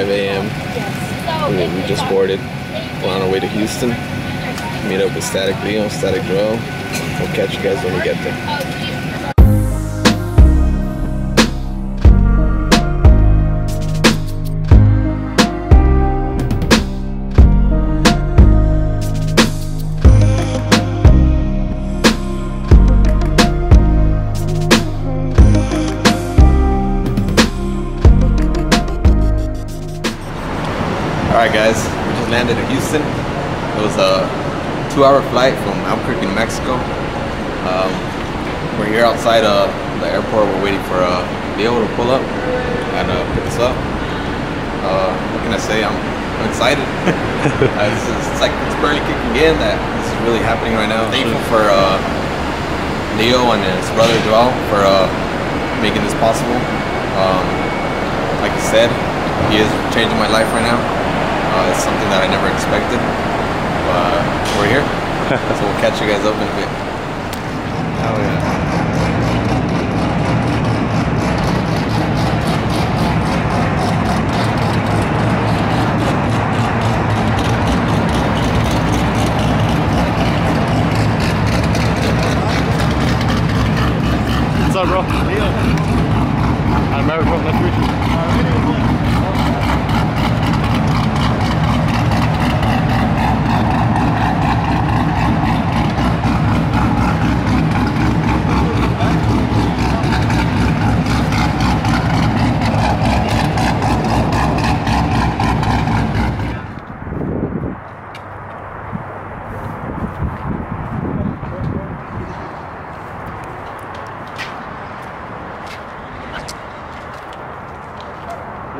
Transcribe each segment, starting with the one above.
currently 8:55 a.m. We, we just boarded. We're on our way to Houston. Meet up with Statik Leo, on Statik Joel. We'll catch you guys when we get there. All right, guys, we just landed in Houston. It was a two-hour flight from Albuquerque, New Mexico. Um, we're here outside uh, the airport. We're waiting for uh, Leo to pull up and uh, pick us up. Uh, what can I say? I'm, I'm excited. uh, it's, it's like it's barely kicking in that this is really happening right now. Thankful for uh, Leo and his brother Joel for uh, making this possible. Um, like I said, he is changing my life right now. Uh, it's something that I never expected. But we're here. so we'll catch you guys up in a bit. Hell yeah.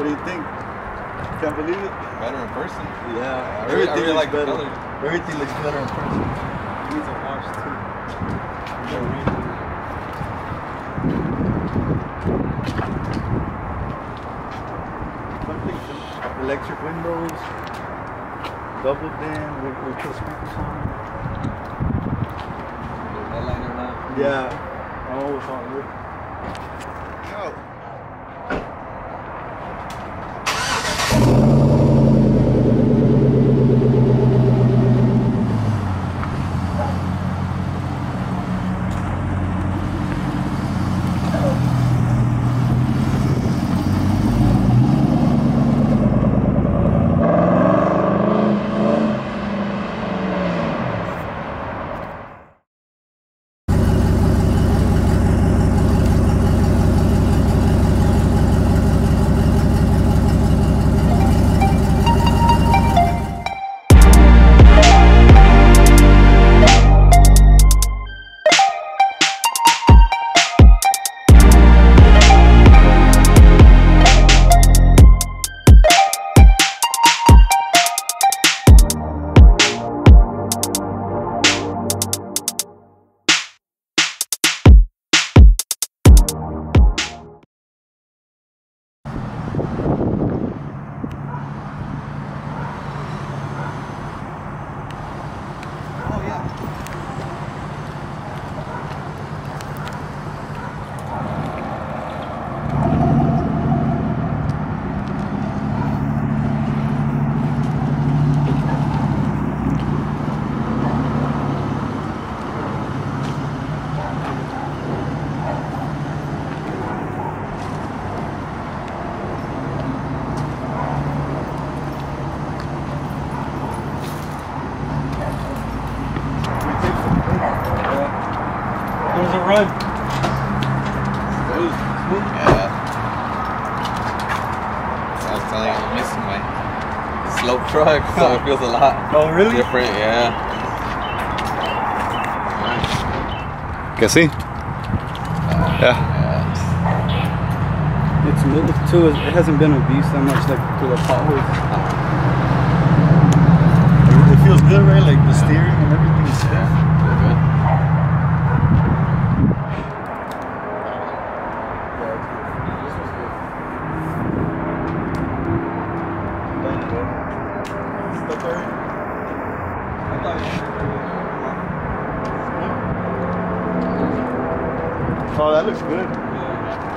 What do you think? Can't believe it? Better in person. Yeah, I really- I everything really looks like the better. color. Everything looks better in person. Needs a wash too. Something electric windows, double din, we, we put speakers on. Headliner now. Yeah, oh, it's all Smooth. Yeah. I was telling you, I'm missing my slope truck, so it feels a lot Oh, really? different. Yeah. Que sí. Yeah. Yeah. It's smooth too. It hasn't been abused that much like to the potholes. It feels good, right? Like the steering and everything is Yeah. Feel good. Stuck already? Oh, that looks good.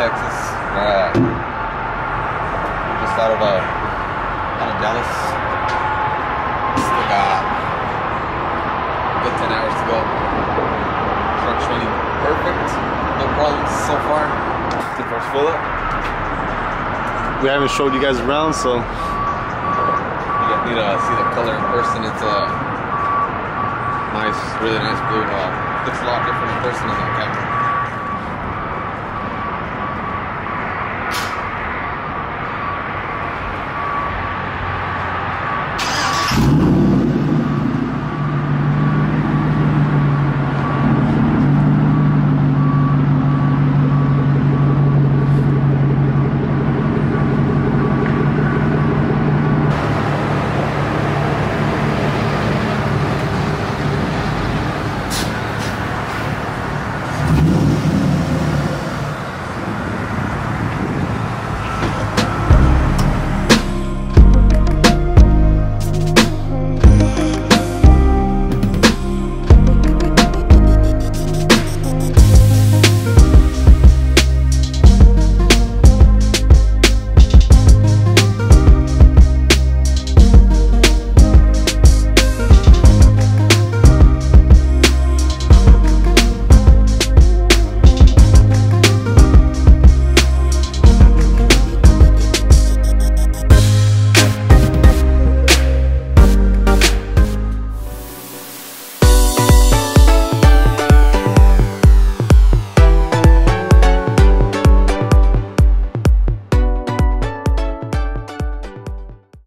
Texas. Uh, just out of, uh, out of Dallas. Still got good 10 hours to go. Truck's running perfect. No problems so far. The car's full up. We haven't showed you guys around, so. You guys need to uh, see the color in person. It's a nice, really nice blue. Uh, looks a lot different in person than on camera.